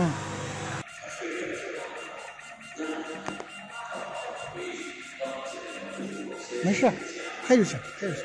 嗯，没事，开就行，开就行。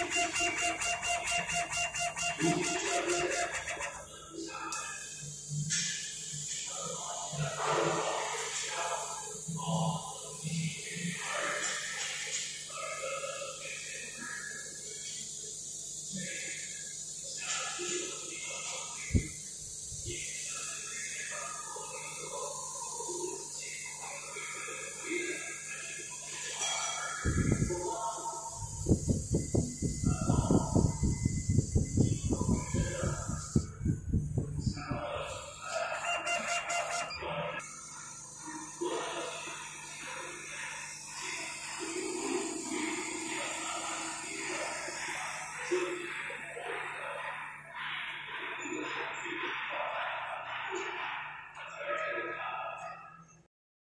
Oh,